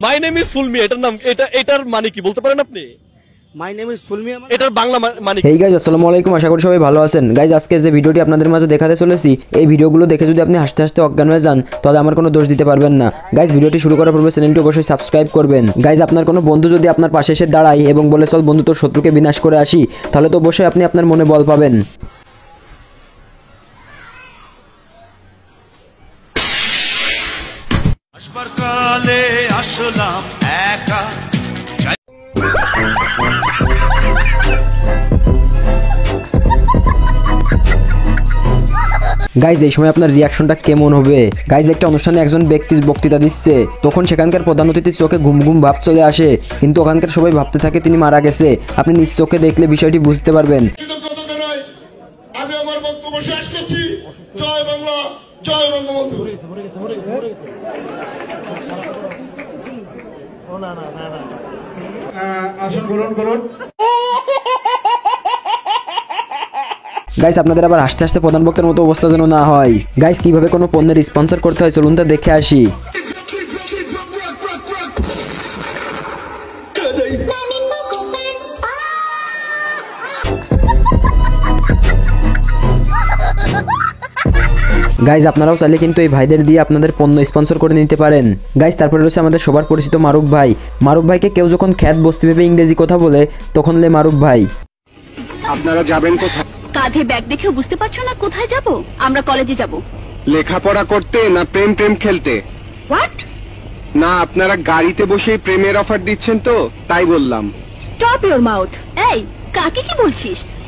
My name is ফুলমি এটার নাম এটা এটার মানে কি বলতে পারেন আপনি? মাই নেম ইজ ফুলমি এটার বাংলা মানে? গাইজ আসসালামু আলাইকুম আশা করি সবাই ভালো আছেন। গাইজ আজকে যে ভিডিওটি আপনাদের মাঝে দেখাতে চলেছি এই ভিডিওগুলো দেখে যদি আপনি হাসতে হাসতে অজ্ঞান হয়ে যান তাহলে আমার কোনো দোষ দিতে পারবেন না। গাইজ ভিডিওটি শুরু করার পূর্বে চ্যানেলটি অবশ্যই সাবস্ক্রাইব করবেন। গাইজ আপনার কোনো বন্ধু যদি আপনার পাশে এসে দাঁড়ায় এবং বলে চল বন্ধু তোর শত্রুকে বিনাশ করে আসি তাহলে তো অবশ্যই আপনি আপনার মনে বল পাবেন। আসলাম একা। গাইজ এই সময় আপনার রিয়াকশনটা কেমন হবে? গাইজ একটা অনুষ্ঠানে একজন ব্যক্তি বক্তৃতা দিচ্ছে। তখন সেখানকার প্রধান অতিথির চোখে ঘুম ঘুম ভাব চলে আসে। কিন্তু ওখানকার সবাই ভাবতে থাকে তিনি মারা গেছে। আপনি নিজ চোখে দেখলে বিষয়টি বুঝতে পারবেন। আমি আমার বক্তব্য শেষ করছি। জয় বাংলা জয় বঙ্গবন্ধু। আসন গ্রহণ করুন গাইস আপনাদের আবার আস্তে আস্তে প্রধান বক্তার মতো অবস্থা যেন না হয়। গাইস কীভাবে কোনো পণ্যের স্পন্সর করতে হয় চলুন তা দেখে আসি। গাইজ আপনারাও চাইলে কিন্তু এই ভাইদের দিয়ে আপনাদের পণ্য স্পন্সর করে নিতে পারেন। গাইজ তারপরে রয়েছে আমাদের সবার পরিচিত মারুফ ভাই। মারুফ ভাইকে কেউ যখন খ্যাত বস্তি ভেবে ইংরেজি কথা বলে তখন লে মারুফ ভাই। আপনারা যাবেন কোথায়? কাঁধে ব্যাগ দেখেও বুঝতে পারছ না কোথায় যাব? আমরা কলেজে যাব। লেখাপড়া করতে না প্রেম প্রেম খেলতে? হোয়াট না আপনারা গাড়িতে বসে প্রেমের অফার দিচ্ছেন তো তাই বললাম। স্টপ ইওর মাউথ এই কাকে কি বলছিস?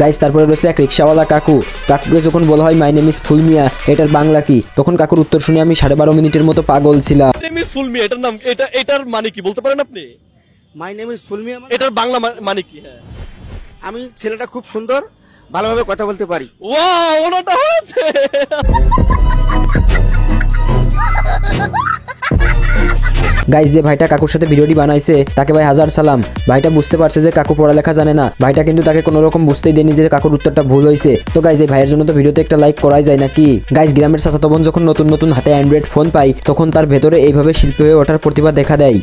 গাইজ তারপরে রয়েছে এক রিক্সাওয়ালা কাকু। কাকুকে যখন বলা হয় মাই নেম ইস ফুলমিয়া এটার বাংলা কি? তখন কাকুর উত্তর শুনে আমি সাড়ে বারো মিনিটের মতো পাগল ছিলাম। My name is ফুলমি এটার নাম এটা এটার মানে কি? বলতে পারেন আপনি? মাই নেম ইজ ফুলমি আমার এটার বাংলা মানে কি? হ্যাঁ। আমি ছেলেটা খুব সুন্দর ভালোভাবে কথা বলতে পারি। ওয়াও ওনাটা হয়েছে! গাইজ যে ভাইটা কাকুর সাথে ভিডিওটি বানাইছে, তাকে ভাই হাজার সালাম। ভাইটা বুঝতে পারছে যে কাকু পড়ালেখা জানে না। ভাইটা কিন্তু তাকে কোনো রকম বুঝতেই দেয়নি যে কাকুর উত্তরটা ভুল হয়েছে তো গাইজ এই ভাইয়ের জন্য তো ভিডিওতে একটা লাইক করাই যায় নাকি? গাইজ গ্রামের সাথে বোন যখন নতুন নতুন হাতে অ্যান্ড্রয়েড ফোন পাই, তখন তার ভেতরে এইভাবে শিল্পী হয়ে ওঠার প্রতিভা দেখা দেয়।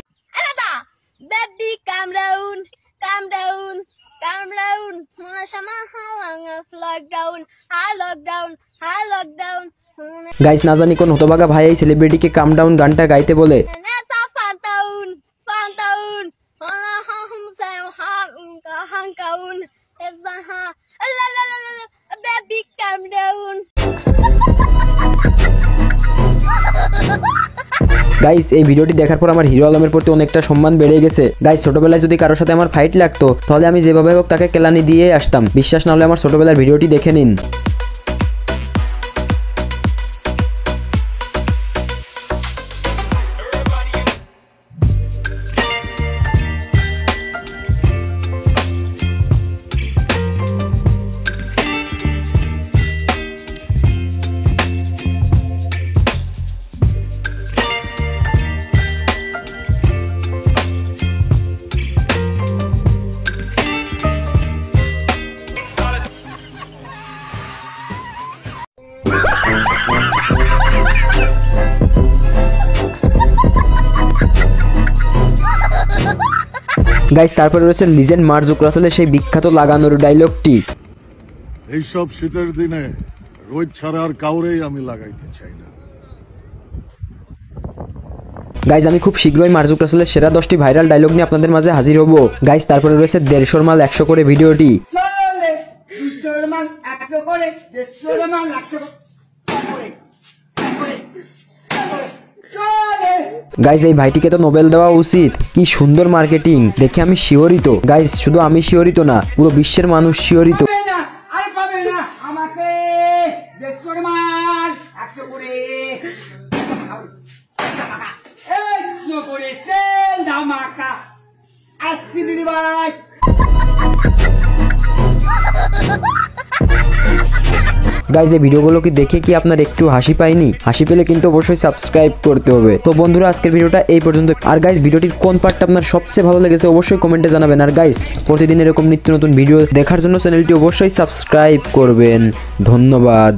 Calm down, lockdown, ha lockdown, ha lockdown. Guys না জানি কোন হতভাগা ভাই এই সেলিব্রিটিকে কাম ডাউন গানটা গাইতে বলে Nasa fantaun, fantaun. গাইস এই ভিডিওটি দেখার পর আমার হিরো আলমের প্রতি অনেকটা সম্মান বেড়ে গেছে। গাইস ছোটবেলায় যদি কারোর সাথে আমার ফাইট লাগতো, তাহলে আমি যেভাবে হোক তাকে কেলানি দিয়ে আসতাম। বিশ্বাস না হলে আমার ছোটবেলার ভিডিওটি দেখে নিন। গাইস তারপরে রয়েছে লিজেন্ড মার্জুক রাসেলের সেই বিখ্যাত লাগানোর ডায়লগটি এইসব শীতের দিনে রোদ ছাড়া আর কাউরেই আমি লাগাইতে চাই না। গাইজ আমি খুব শীঘ্রই মার্জুক রাসেলের সেরা দশটি ভাইরাল ডায়লগ নিয়ে আপনাদের মাঝে হাজির হব। গাইজ তারপরে রয়েছে দেড়শোর মাল একশো করে ভিডিওটি। গাইজ এই ভাইটিকে তো নোবেল দেওয়া উচিত। কি সুন্দর মার্কেটিং দেখে আমি শিওরিত গাইজ শুধু আমি শিওরিত না, পুরো বিশ্বের মানুষ শিহরিত আর পাবে না। গাইজ এই ভিডিওগুলোকে দেখে কি আপনার একটু হাসি পায়নি? হাসি পেলে কিন্তু অবশ্যই সাবস্ক্রাইব করতে হবে। তো বন্ধুরা, আজকের ভিডিওটা এই পর্যন্ত। আর গাইজ ভিডিওটির কোন পার্টটা আপনার সবচেয়ে ভালো লেগেছে অবশ্যই কমেন্টে জানাবেন। আর গাইজ প্রতিদিন এরকম নিত্য নতুন ভিডিও দেখার জন্য চ্যানেলটি অবশ্যই সাবস্ক্রাইব করবেন। ধন্যবাদ।